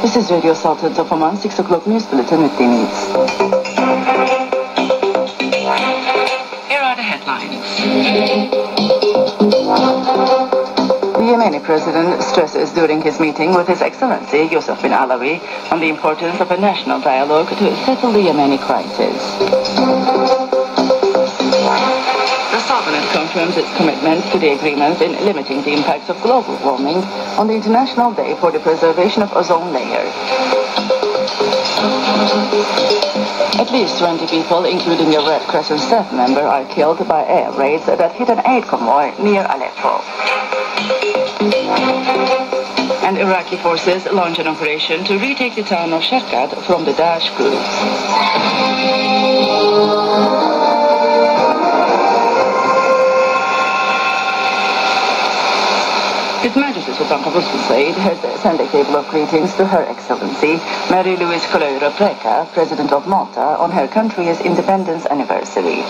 This is Radio Sultanate of Oman, 6 o'clock news bulletin with Deniz. Here are the headlines. The Yemeni president stresses during his meeting with His Excellency Yusuf bin Alawi on the importance of a national dialogue to settle the Yemeni crisis. Confirms its commitment to the agreement in limiting the impacts of global warming on the International Day for the Preservation of Ozone Layer. At least 20 people, including a Red Crescent staff member, are killed by air raids that hit an aid convoy near Aleppo. And Iraqi forces launch an operation to retake the town of Sharqad from the Daesh group. His Majesty Sultan Qaboos Said has sent a cable of greetings to Her Excellency Mary Louise Coleiro Preca, President of Malta, on her country's independence anniversary.